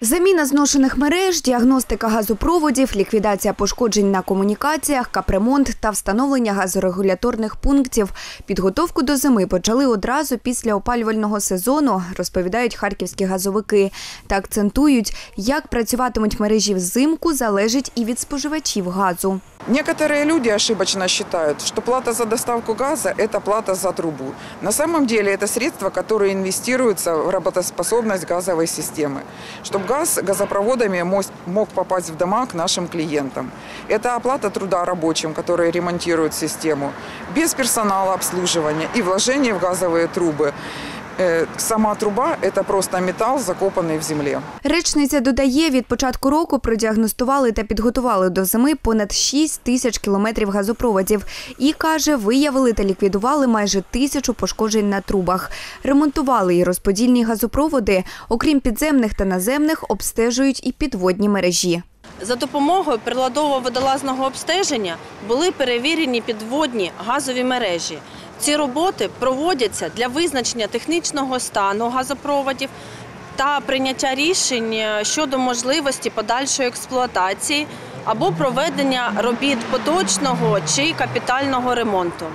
Заміна зношених мереж, діагностика газопроводів, ліквідація пошкоджень на комунікаціях, капремонт та встановлення газорегуляторних пунктів. Підготовку до зими почали одразу після опалювального сезону, розповідають харківські газовики. Та акцентують, як працюватимуть мережі взимку, залежить і від споживачів газу. Некоторые люди ошибочно считают, что плата за доставку газа – это плата за трубу. На самом деле это средства, которые инвестируются в работоспособность газовой системы, чтобы газ газопроводами мог попасть в дома к нашим клиентам. Это оплата труда рабочим, которые ремонтируют систему, без персонала обслуживания и вложения в газовые трубы. Э, Сама труба – это просто металл, закопанный в земле. Речниця додає, від початку року продіагностували та підготували до зими понад 6 тисяч кілометрів газопроводів. І, каже, виявили та ліквідували майже тисячу пошкоджень на трубах. Ремонтували і розподільні газопроводи. Окрім підземних та наземних, обстежують і підводні мережі. За допомогою приладово-водолазного обстеження були перевірені підводні газові мережі. Ці роботи проводяться для визначення технічного стану газопроводів та прийняття рішень е, щодо можливості подальшої експлуатації або проведення робіт поточного чи капітального ремонту.